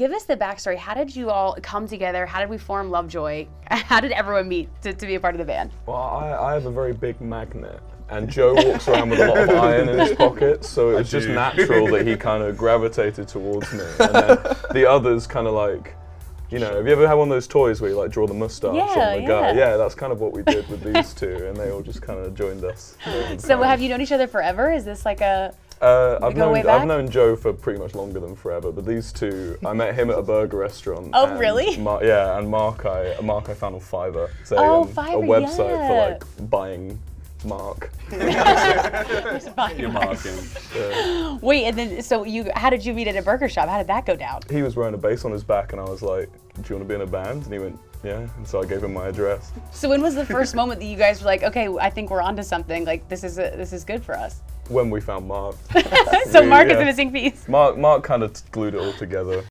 Give us the backstory. How did you all come together? How did we form Lovejoy? How did everyone meet to, to be a part of the band? Well, I, I have a very big magnet, and Joe walks around with a lot of iron in his pockets, so it was just natural that he kind of gravitated towards me. And then the others kind of like, you know, have you ever had one of those toys where you like draw the mustache Yeah, on the guy? yeah. Yeah, that's kind of what we did with these two, and they all just kind of joined us. So have you known each other forever? Is this like a Uh, I've known? I've known Joe for pretty much longer than forever, but these two, I met him at a burger restaurant. Oh, and really? Mar- yeah, and Mark I Mark I found on Fiverr. It's a, Oh, um, Fiverr, a website yeah. for like buying Mark. You're marking. wait? And then so you how did you meet at a burger shop? How did that go down? He was wearing a bass on his back, and I was like, "Do you want to be in a band?" And he went, "Yeah." And so I gave him my address. So when was the first moment that you guys were like, okay, I think we're onto something. Like this is a, this is good for us. When we found Mark, so Mark is yeah. the missing piece. Mark Mark kind of glued it all together.